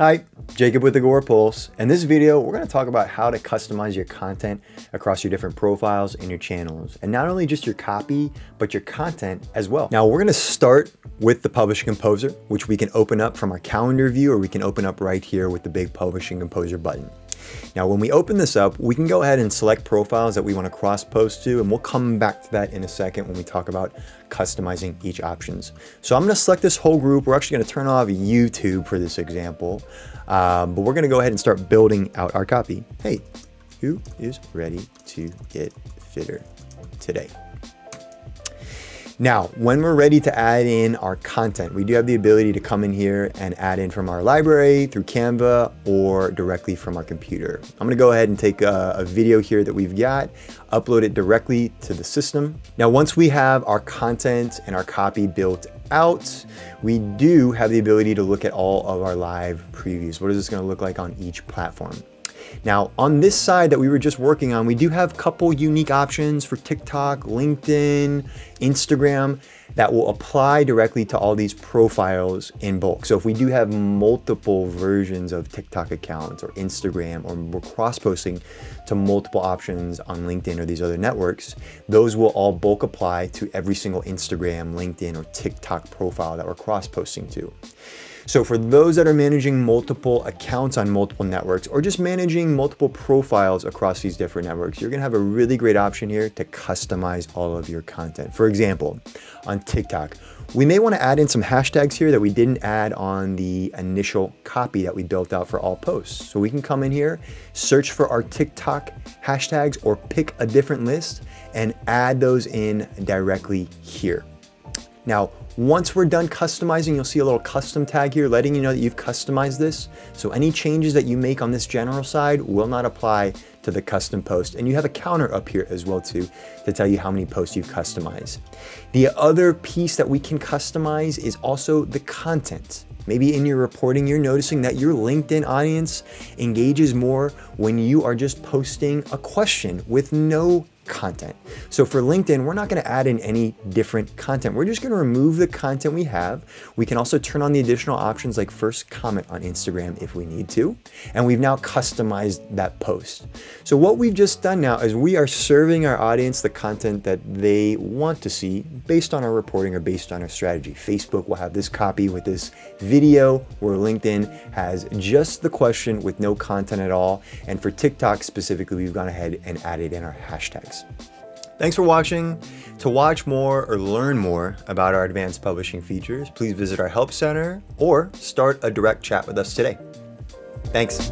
Hi, Jacob with Agorapulse. In this video, we're going to talk about how to customize your content across your different profiles and your channels. And not only just your copy, but your content as well. Now, we're going to start with the Publishing Composer, which we can open up from our calendar view, or we can open up right here with the big Publishing Composer button. Now, when we open this up, we can go ahead and select profiles that we want to cross post to, and we'll come back to that in a second when we talk about customizing each options. So I'm going to select this whole group. We're actually going to turn off YouTube for this example, um, but we're going to go ahead and start building out our copy. Hey, who is ready to get fitter today? Now, when we're ready to add in our content, we do have the ability to come in here and add in from our library through Canva or directly from our computer. I'm gonna go ahead and take a, a, video here that we've got, upload it directly to the system. Now, once we have our content and our copy built out, we do have the ability to look at all of our live previews. What is this gonna look like on each platform? Now on this side that we were just working on, we do have a couple unique options for TikTok, LinkedIn, Instagram that will apply directly to all these profiles in bulk. So if we do have multiple versions of TikTok accounts or Instagram or we're cross-posting to multiple options on LinkedIn or these other networks, those will all bulk apply to every single Instagram, LinkedIn, or TikTok profile that we're cross-posting to. So for those that are managing multiple accounts on multiple networks or just managing multiple profiles across these different networks, you're gonna have a really great option here to customize all of your content. For example, on TikTok, we may wanna add in some hashtags here that we didn't add on the initial copy that we built out for all posts. So we can come in here, search for our TikTok hashtags or pick a different list and add those in directly here. Now, once we're done customizing, you'll see a little custom tag here letting you know that you've customized this. So any changes that you make on this general side will not apply to the custom post. And you have a counter up here as well too to tell you how many posts you've customized. The other piece that we can customize is also the content. Maybe in your reporting, you're noticing that your LinkedIn audience engages more when you are just posting a question with no content. So for LinkedIn, we're not gonna add in any different content. We're just gonna remove the content we have. We can also turn on the additional options like first comment on Instagram if we need to. And we've now customized that post. So what we've just done now is we are serving our audience the content that they want to see based on our reporting or based on our strategy. Facebook will have this copy with this video where LinkedIn has just the question with no content at all. And for TikTok specifically, we've gone ahead and added in our hashtags. Thanks for watching. To watch more or learn more about our advanced publishing features, please visit our Help Center or start a direct chat with us today. Thanks.